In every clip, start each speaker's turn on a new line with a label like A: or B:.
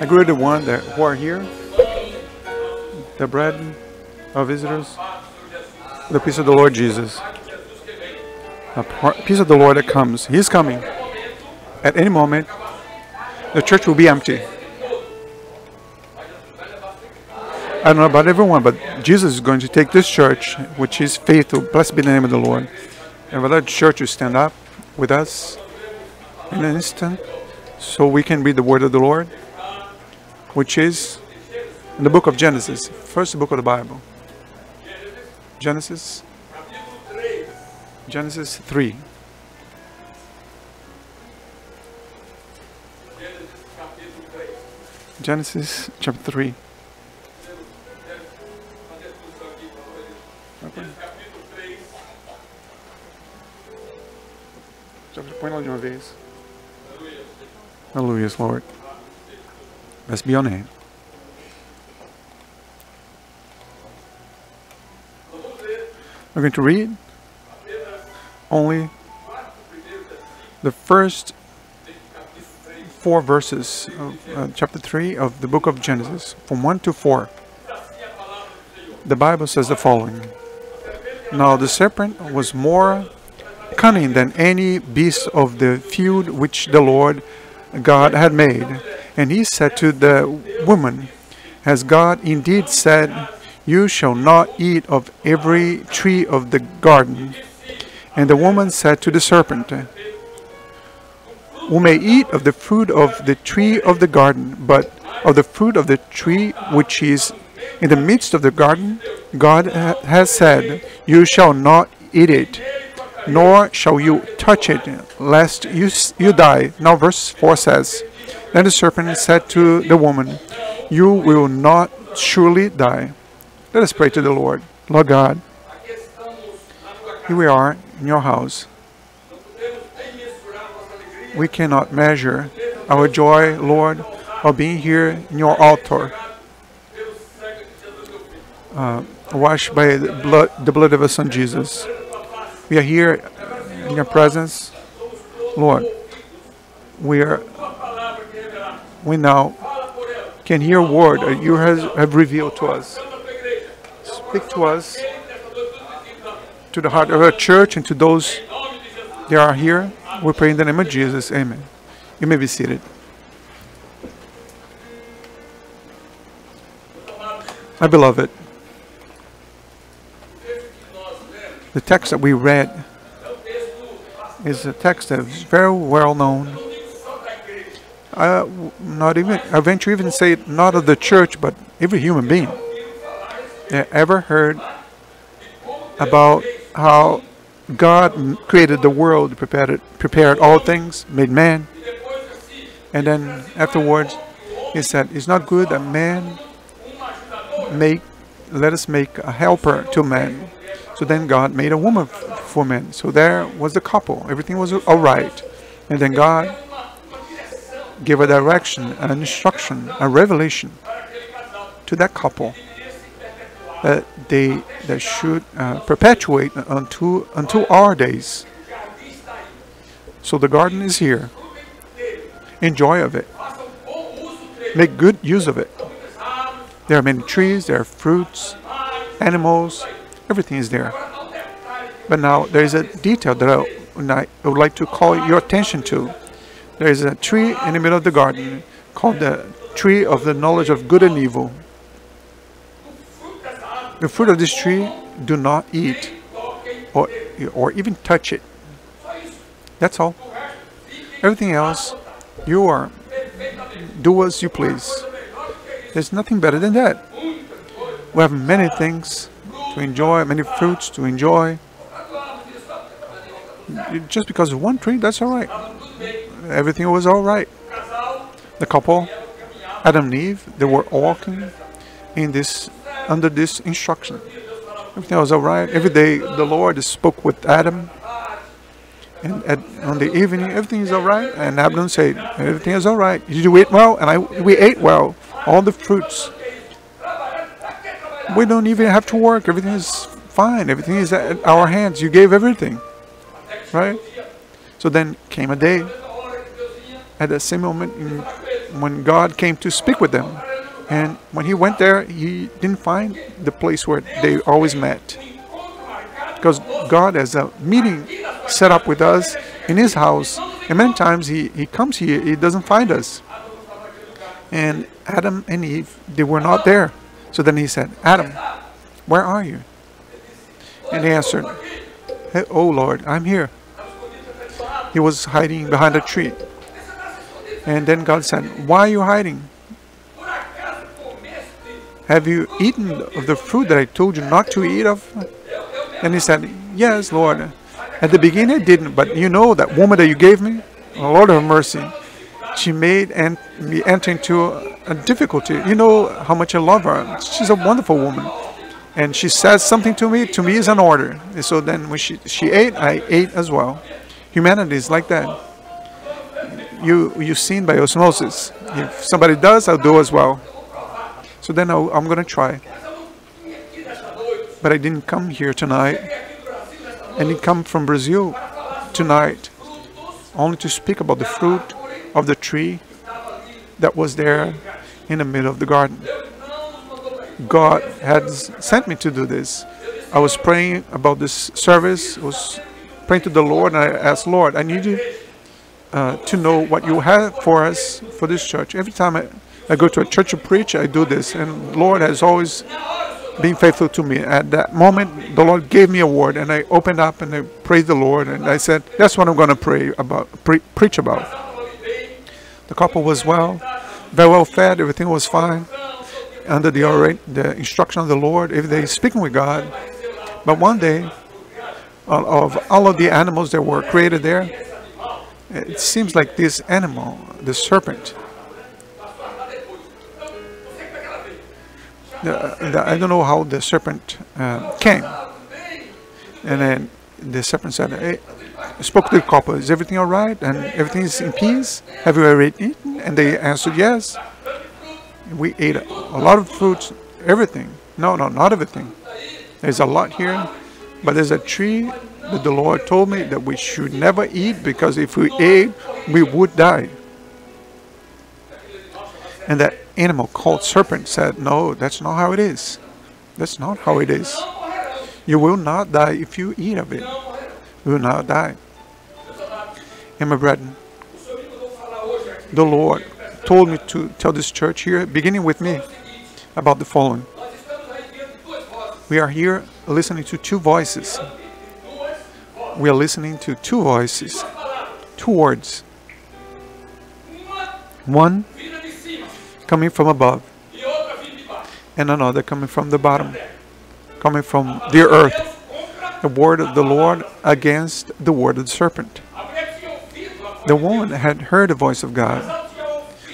A: I greet the one that who are here, the bread of visitors, the peace of the Lord Jesus. The peace of the Lord that comes. He's coming. At any moment, the church will be empty. I don't know about everyone, but Jesus is going to take this church, which is faithful. Blessed be the name of the Lord. And for that church to stand up with us in an instant, so we can read the word of the Lord, which is in the book of Genesis, first book of the Bible. Genesis, Genesis 3. Genesis chapter 3. Já põe lá de uma vez. Hallelujah, Lord. Blessed be on name. We're going to read only the first four verses of uh, chapter 3 of the book of Genesis, from 1 to 4. The Bible says the following Now the serpent was more cunning than any beast of the field which the Lord God had made. And he said to the woman, Has God indeed said, You shall not eat of every tree of the garden? And the woman said to the serpent, We may eat of the fruit of the tree of the garden, but of the fruit of the tree which is in the midst of the garden, God ha- has said, You shall not eat it, nor shall you touch it, lest you, you die. Now, verse 4 says, Then the serpent said to the woman, You will not surely die. Let us pray to the Lord. Lord God, here we are in your house. We cannot measure our joy, Lord, of being here in your altar, uh, washed by the blood, the blood of our Son Jesus. We are here in your presence, Lord. We are. We now can hear a word that you has, have revealed to us. Speak to us, to the heart of our church, and to those that are here. We pray in the name of Jesus. Amen. You may be seated. My beloved, the text that we read is a text that is very well known. Uh, not even, I venture even say not of the church, but every human being that ever heard about how God created the world, prepared it, prepared all things, made man, and then afterwards he said, "It's not good that man make. Let us make a helper to man." So then God made a woman for man. So there was the couple. Everything was all right, and then God gave a direction, an instruction, a revelation to that couple that they that should uh, perpetuate until until our days. So the garden is here. Enjoy of it. Make good use of it. There are many trees, there are fruits, animals, everything is there. But now there is a detail that I, I would like to call your attention to. There is a tree in the middle of the garden called the tree of the knowledge of good and evil. The fruit of this tree do not eat or, or even touch it. That's all. Everything else, you are do as you please. There's nothing better than that. We have many things to enjoy, many fruits to enjoy. Just because of one tree, that's all right. Everything was all right. The couple, Adam and Eve, they were walking in this under this instruction. Everything was all right. Every day, the Lord spoke with Adam, and at, on the evening, everything is all right. And Adam said, "Everything is all right. Did you eat well?" And I, we ate well, all the fruits. We don't even have to work. Everything is fine. Everything is at our hands. You gave everything, right? So then came a day. At the same moment, in when God came to speak with them. And when he went there, he didn't find the place where they always met. Because God has a meeting set up with us in his house. And many times he, he comes here, he doesn't find us. And Adam and Eve, they were not there. So then he said, Adam, where are you? And he answered, hey, Oh Lord, I'm here. He was hiding behind a tree. And then God said, Why are you hiding? Have you eaten of the fruit that I told you not to eat of? And he said, Yes, Lord. At the beginning I didn't, but you know that woman that you gave me? Oh, Lord of mercy. She made and me enter into a, difficulty. You know how much I love her. She's a wonderful woman. And she says something to me, to me is an order. And so then when she, she ate, I ate as well. Humanity is like that. You, you've seen by osmosis. If somebody does, I'll do as well. So then i am going to try. But I didn't come here tonight. I didn't come from Brazil tonight only to speak about the fruit of the tree that was there in the middle of the garden. God had sent me to do this. I was praying about this service, I was praying to the Lord, and I asked, Lord, I need you uh, to know what you have for us for this church. Every time I, I go to a church to preach, I do this, and Lord has always been faithful to me. At that moment, the Lord gave me a word, and I opened up and I praised the Lord, and I said, "That's what I'm going to pray about, pre preach about." The couple was well, very well fed. Everything was fine under the the instruction of the Lord. If they speaking with God, but one day, of all of the animals that were created there, it seems like this animal, the serpent, the, the, I don't know how the serpent uh, came. And then the serpent said, hey, spoke to the copper, is everything all right? And everything is in peace? Have you already eaten? And they answered, yes. We ate a, a lot of fruits, everything. No, no, not everything. There's a lot here, but there's a tree that the Lord told me that we should never eat because if we ate, we would die. And that animal called serpent said, No, that's not how it is. That's not how it is. You will not die if you eat of it. You will not die. And my brethren, the Lord told me to tell this church here, beginning with me, about the following. We are here listening to two voices. We are listening to two voices, two words. One coming from above, and another coming from the bottom, coming from the earth. The word of the Lord against the word of the serpent. The woman had heard the voice of God.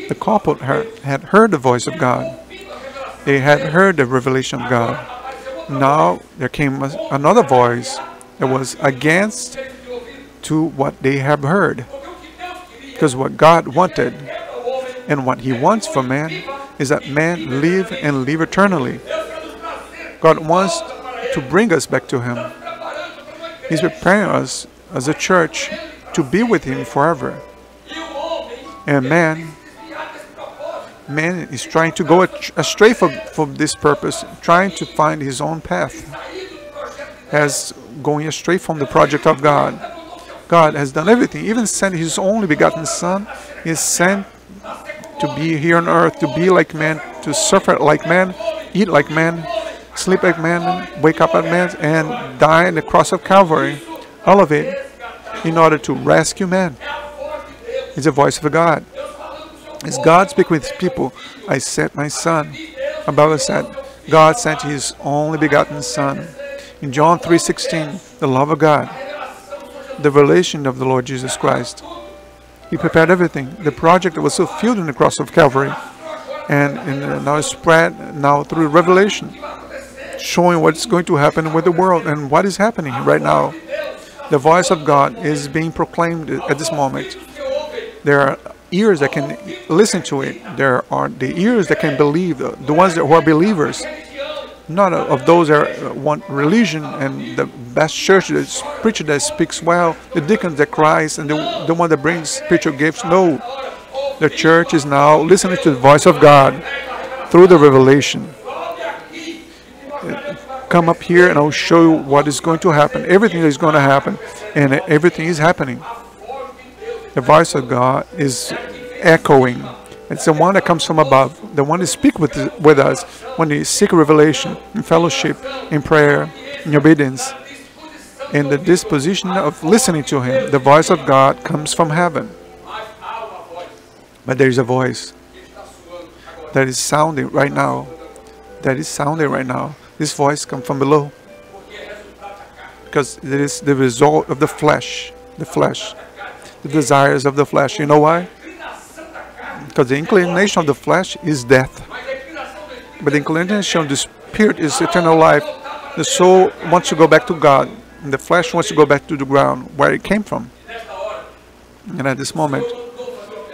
A: The couple had heard the voice of God. They had heard the revelation of God. Now there came another voice that was against to what they have heard. Because what God wanted and what He wants for man is that man live and live eternally. God wants to bring us back to Him. He's preparing us as a church to be with Him forever. And man, man is trying to go astray from, from this purpose, trying to find his own path, as going astray from the project of God. God has done everything, even sent His only begotten Son. He is sent to be here on earth, to be like man, to suffer like man, eat like man, sleep like man, wake up like man, and die on the cross of Calvary. All of it in order to rescue man. It's the voice of God. As God speaking with people. I sent my son. Above said, God sent his only begotten son. In John 3.16, the love of God, the relation of the Lord Jesus Christ, he prepared everything. The project that was fulfilled in the cross of Calvary. And, and uh, now it's spread now through Revelation, showing what's going to happen with the world and what is happening right now. The voice of God is being proclaimed at this moment. There are ears that can listen to it. There are the ears that can believe, the ones that who are believers not of those that want religion and the best church, the preacher that speaks well, the deacon that cries, and the, the one that brings spiritual gifts. No. The church is now listening to the voice of God through the revelation. Come up here and I'll show you what is going to happen. Everything is going to happen, and everything is happening. The voice of God is echoing. It's the one that comes from above, the one who speaks with, with us when we seek revelation, in fellowship, in prayer, in obedience, in the disposition of listening to Him. The voice of God comes from heaven. But there is a voice that is sounding right now. That is sounding right now. This voice comes from below. Because it is the result of the flesh. The flesh. The desires of the flesh. You know why? Because the inclination of the flesh is death. But the inclination of the spirit is eternal life. The soul wants to go back to God. And the flesh wants to go back to the ground where it came from. And at this moment,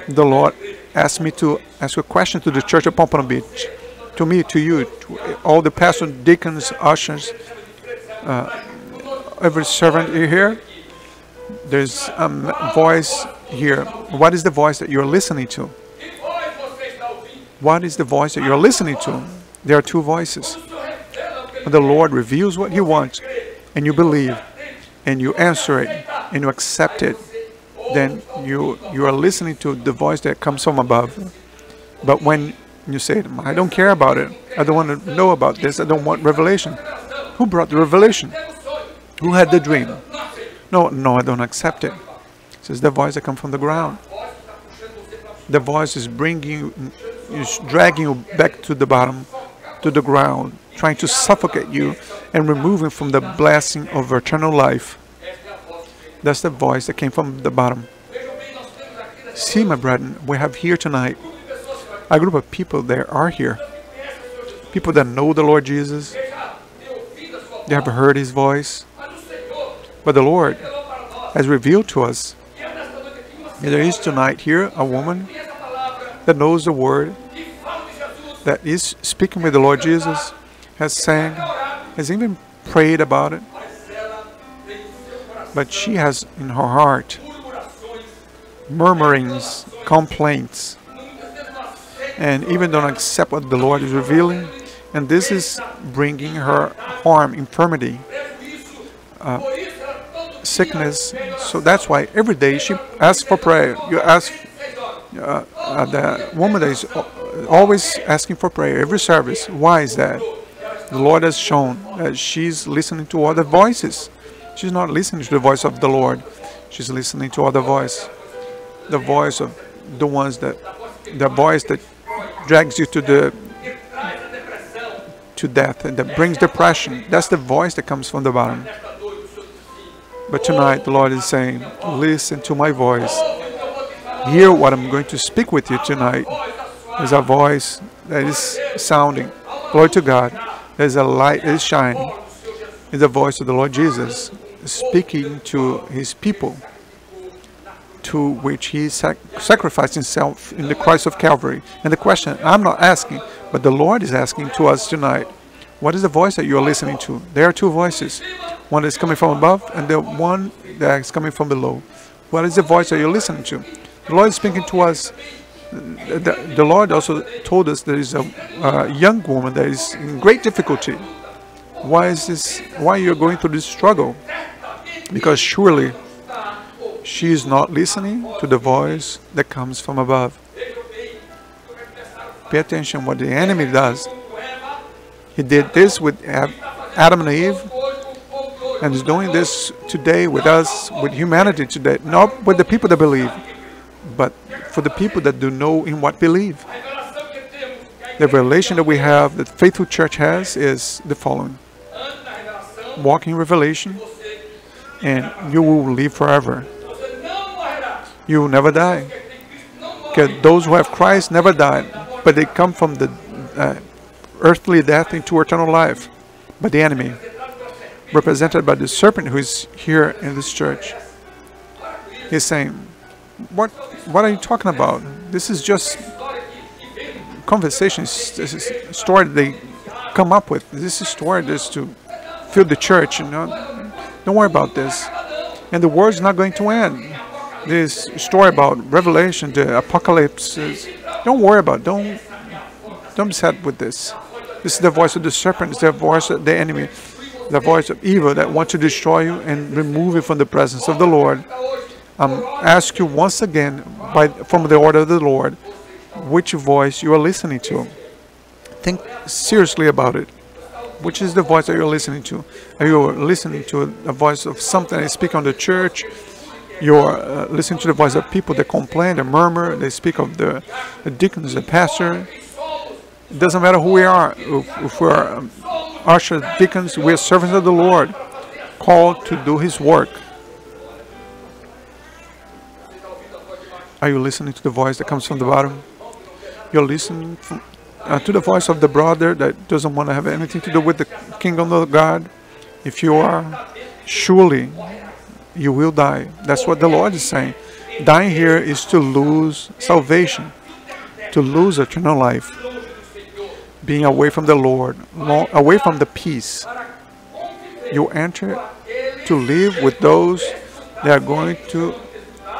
A: the Lord asked me to ask a question to the church of Pompano Beach, to me, to you, to all the pastors, deacons, ushers, uh, every servant you hear. There's a voice here. What is the voice that you're listening to? What is the voice that you're listening to? There are two voices. The Lord reveals what He wants, and you believe, and you answer it, and you accept it, then you you are listening to the voice that comes from above. But when you say, I don't care about it, I don't want to know about this, I don't want revelation. Who brought the revelation? Who had the dream? No, no, I don't accept it. This is the voice that comes from the ground. The voice is bringing you, is dragging you back to the bottom, to the ground, trying to suffocate you and removing from the blessing of eternal life. That's the voice that came from the bottom. See, my brethren, we have here tonight a group of people that are here. People that know the Lord Jesus. They have heard his voice. But the Lord has revealed to us. There is tonight here a woman that knows the word, that is speaking with the Lord Jesus, has sang, has even prayed about it. But she has in her heart murmurings, complaints, and even don't accept what the Lord is revealing. And this is bringing her harm, infirmity, uh, sickness. So that's why every day she asks for prayer. You ask uh, the woman that is always asking for prayer every service. Why is that? The Lord has shown that she's listening to other voices. She's not listening to the voice of the Lord. She's listening to other voice. The voice of the ones that, the voice that drags you to the to death and that brings depression. That's the voice that comes from the bottom. But tonight the Lord is saying, listen to my voice. Hear what I'm going to speak with you tonight. There's a voice that is sounding. Glory to God. There's a light that is shining. It's the voice of the Lord Jesus speaking to his people to which he sac sacrificed himself in the cross of Calvary. And the question I'm not asking, but the Lord is asking to us tonight, what is the voice that you are listening to? There are two voices. One is coming from above and the one that is coming from below. What is the voice that you're listening to? The Lord is speaking to us. The, the Lord also told us there is a, a young woman that is in great difficulty. Why is this? Why you're going through this struggle? Because surely she is not listening to the voice that comes from above. Pay attention what the enemy does. He did this with Adam and Eve, and is doing this today with us, with humanity today. Not with the people that believe, but for the people that do know in what believe. The revelation that we have, that faithful church has, is the following. Walking in revelation, and you will live forever. You will never die. Because those who have Christ never die, but they come from the uh, earthly death into eternal life. But the enemy, represented by the serpent who is here in this church, is saying, "What? What are you talking about? This is just conversations. This is story they come up with. This is a story just to fill the church. You know, don't worry about this. And the world's not going to end. this story about Revelation, the apocalypse. Is, don't worry about. It. Don't don't be sad with this. This is the voice of the serpent. It's the voice of the enemy, the voice of evil that wants to destroy you and remove you from the presence of the Lord. Um, ask you once again, by from the order of the Lord, which voice you are listening to. Think seriously about it. Which is the voice that you're listening to? Are you listening to the voice of something that speak on the church? You're uh, listening to the voice of people that complain, that murmur, they speak of the, the deacons, the pastor. It doesn't matter who we are. If, if we're um, ushers, deacons, we're servants of the Lord, called to do His work. Are you listening to the voice that comes from the bottom? You're listening from, uh, to the voice of the brother that doesn't want to have anything to do with the kingdom of God. If you are, surely you will die. That's what the Lord is saying. Dying here is to lose salvation, to lose eternal life, being away from the Lord, away from the peace. You enter to live with those that are going to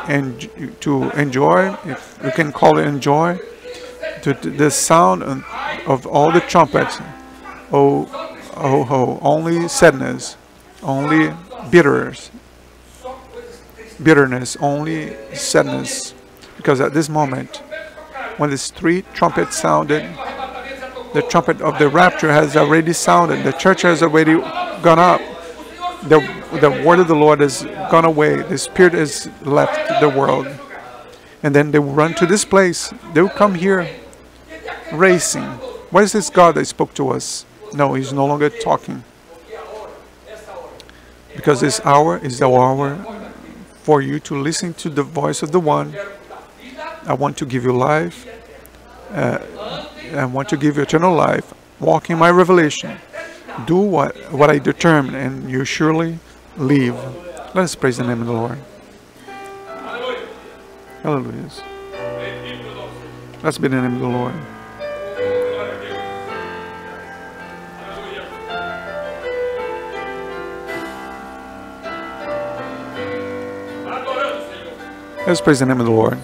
A: and to enjoy, if you can call it enjoy, to the sound of all the trumpets. Oh, oh, oh, only sadness, only bitterness, bitterness, only sadness. Because at this moment, when the three trumpets sounded, the trumpet of the rapture has already sounded, the church has already gone up, the, the word of the Lord has gone away, the Spirit has left the world. And then they will run to this place, they will come here racing. What is this God that spoke to us? No, he's no longer talking. Because this hour is the hour for you to listen to the voice of the one. I want to give you life. Uh, I want to give you eternal life. Walk in my revelation. Do what, what I determine, and you surely live. Let us praise the name of the Lord. Hallelujah. Let's be the name of the Lord. Let's praise the name of the Lord.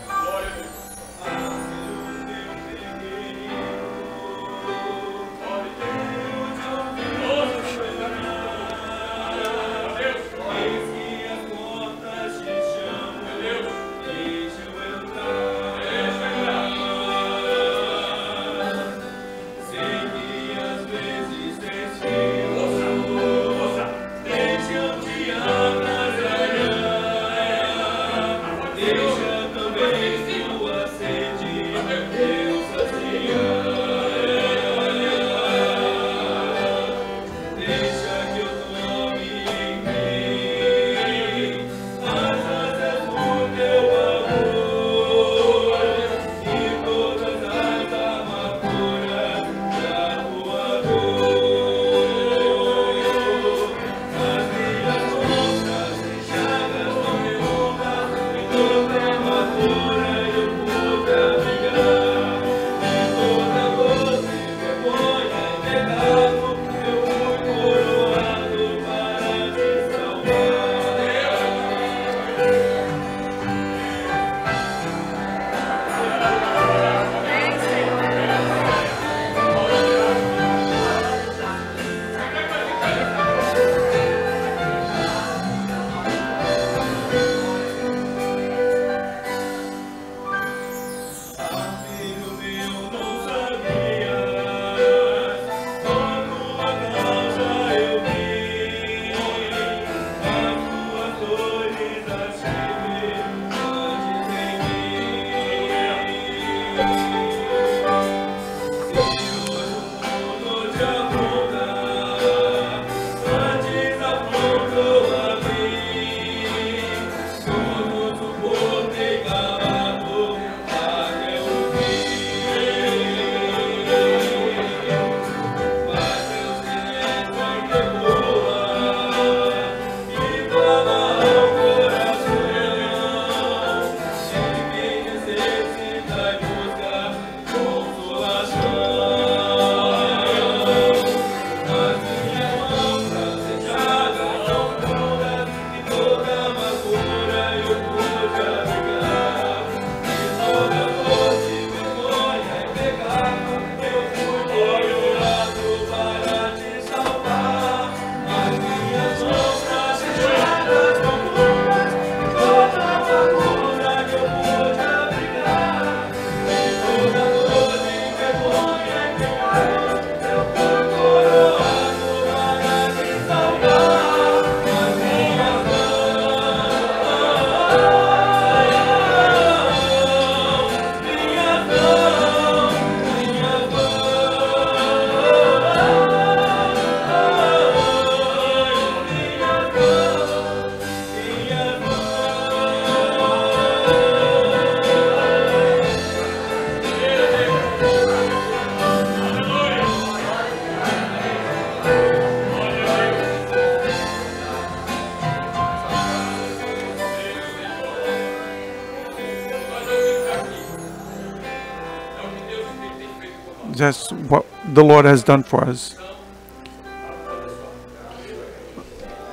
A: The Lord has done for us.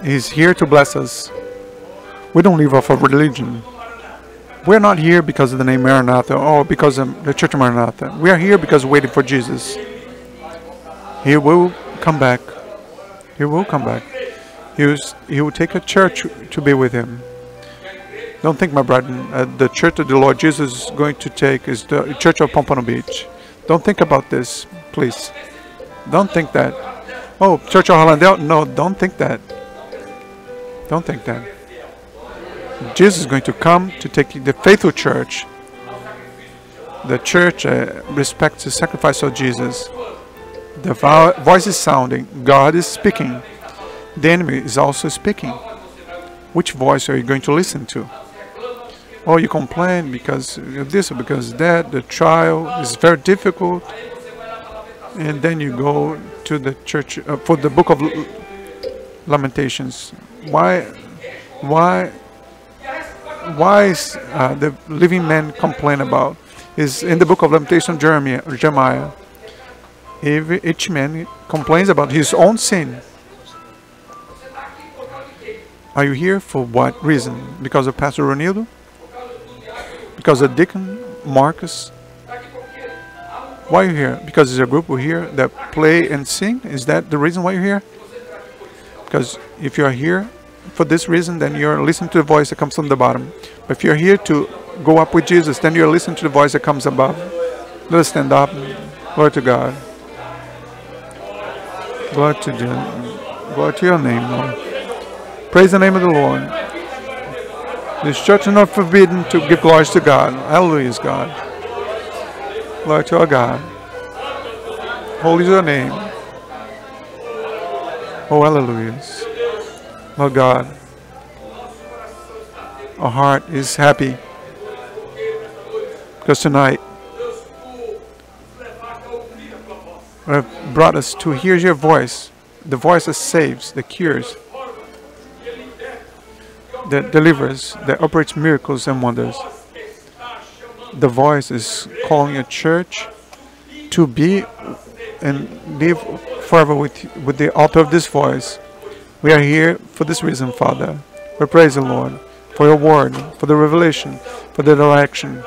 A: He's here to bless us. We don't live off of religion. We're not here because of the name Maranatha or because of the Church of Maranatha. We are here because we're waiting for Jesus. He will come back. He will come back. He, was, he will take a church to be with him. Don't think, my brethren, uh, the church that the Lord Jesus is going to take is the church of Pompano Beach. Don't think about this, please. Don't think that. Oh, Church of Hollandale? No, don't think that. Don't think that. Jesus is going to come to take the faithful church. The church uh, respects the sacrifice of Jesus. The vo voice is sounding. God is speaking. The enemy is also speaking. Which voice are you going to listen to? Oh, you complain because of this or because that. The trial is very difficult. And then you go to the church uh, for the book of Lamentations. Why, why, why is uh, the living man complain about? Is in the book of Lamentation, Jeremiah. Jeremiah. Every, each man complains about his own sin. Are you here for what reason? Because of Pastor Ronildo? Because of Deacon Marcus? Why are you here? Because there's a group here that play and sing? Is that the reason why you're here? Because if you're here for this reason, then you're listening to the voice that comes from the bottom. But if you're here to go up with Jesus, then you're listening to the voice that comes above. Let us stand up. Glory to God. Glory to, the, glory to your name, Lord. Praise the name of the Lord. This church is not forbidden to give glory to God. Hallelujah, God. Glory to our God. Holy is your name. Oh, hallelujah. Lord God, our heart is happy because tonight have brought us to hear your voice, the voice that saves, that cures, that delivers, that operates miracles and wonders. The voice is calling a church to be and live forever with, with the altar of this voice. We are here for this reason, Father. We praise the Lord for your word, for the revelation, for the direction,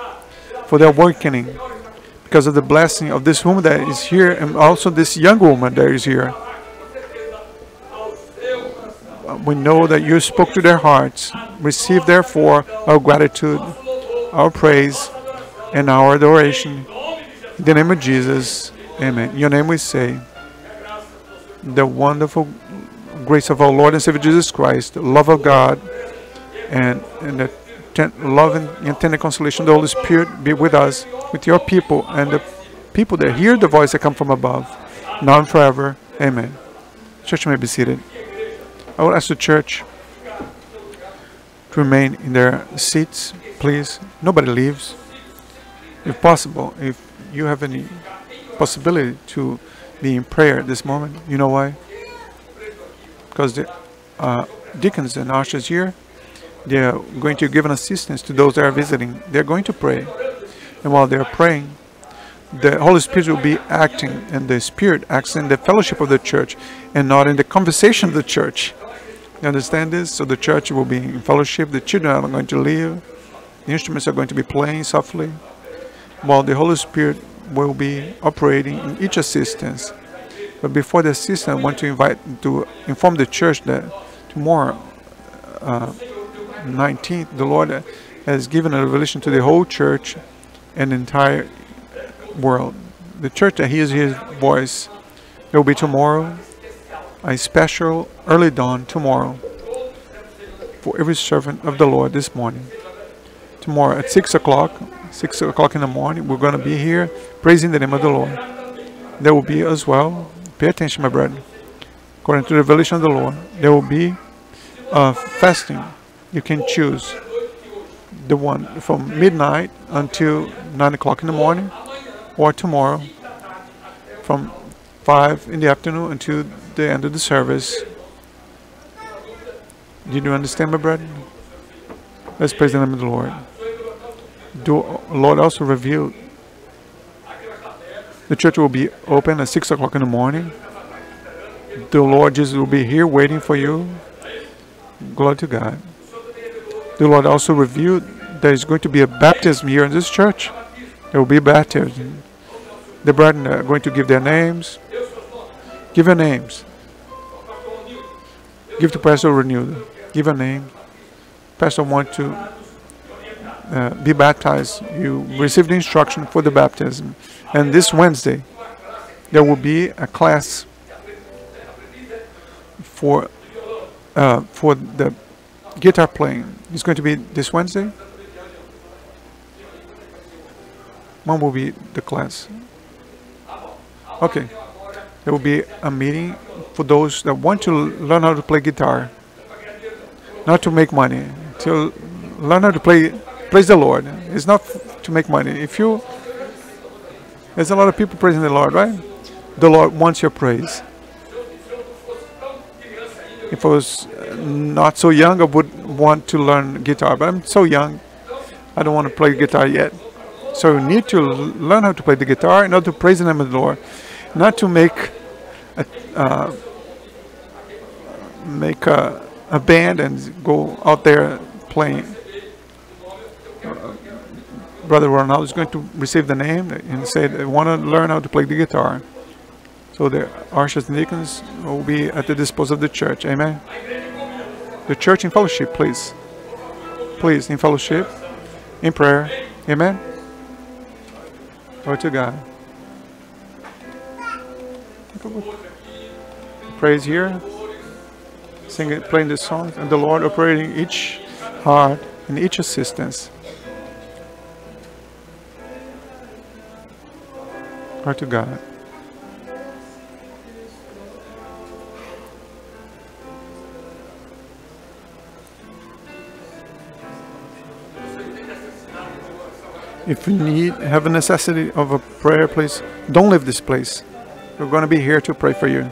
A: for the awakening, because of the blessing of this woman that is here and also this young woman that is here. We know that you spoke to their hearts. Receive therefore our gratitude, our praise, and our adoration. In the name of Jesus, amen. In your name we say, the wonderful grace of our Lord and Savior Jesus Christ, the love of God, and, and the love and tender consolation of the Holy Spirit be with us, with your people, and the people that hear the voice that come from above, now and forever. Amen. Church may be seated. I will ask the church to remain in their seats, please. Nobody leaves. If possible, if you have any possibility to be in prayer at this moment, you know why? Because the uh, deacons and ushers here they are going to give an assistance to those that are visiting. They're going to pray. And while they're praying, the Holy Spirit will be acting, and the Spirit acts in the fellowship of the church and not in the conversation of the church. You understand this? So the church will be in fellowship, the children are going to live, the instruments are going to be playing softly, while the Holy Spirit will be operating in each assistance. But before the assistant, I want to invite to inform the church that tomorrow, uh, 19th, the Lord has given a revelation to the whole church and entire world. The church that hears his voice, it will be tomorrow a special early dawn tomorrow for every servant of the Lord this morning. Tomorrow at 6 o'clock, 6 o'clock in the morning, we're going to be here praising the name of the Lord. There will be as well, pay attention, my brethren, according to the revelation of the Lord, there will be a fasting you can choose the one from midnight until 9 o'clock in the morning or tomorrow from 5 in the afternoon until the end of the service. Did you understand, my brethren? Let's praise the name of the Lord. The Lord also revealed The church will be open at 6 o'clock in the morning. The Lord Jesus will be here waiting for you. Glory to God. The Lord also revealed there is going to be a baptism here in this church. There will be baptism. The brethren are going to give their names. Give your names. Give to Pastor Renewed. Give a name. Pastor want to uh, be baptized. You receive the instruction for the baptism. And this Wednesday, there will be a class for uh, for the guitar playing. It's going to be this Wednesday. When will be the class? Okay. There will be a meeting for those that want to learn how to play guitar. Not to make money, to learn how to play, praise the Lord. It's not to make money. If you, there's a lot of people praising the Lord, right? The Lord wants your praise. If I was not so young, I would want to learn guitar, but I'm so young, I don't want to play guitar yet. So you need to learn how to play the guitar in order to praise the name of the Lord, not to make a, uh, make a, a band and go out there playing. Brother Ronaldo is going to receive the name and say they want to learn how to play the guitar. So the ushers and deacons will be at the disposal of the church. Amen. The church in fellowship, please. Please, in fellowship, in prayer. Amen. Glory to God. Praise here. Singing, playing the songs, and the Lord operating each heart and each assistance. Glory to God. If you need, have a necessity of a prayer, please don't leave this place. We're going to be here to pray for you.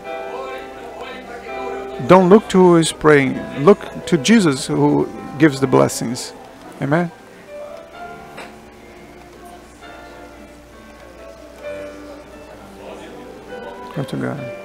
A: Don't look to who is praying. Look to Jesus who gives the blessings. Amen. Come to God.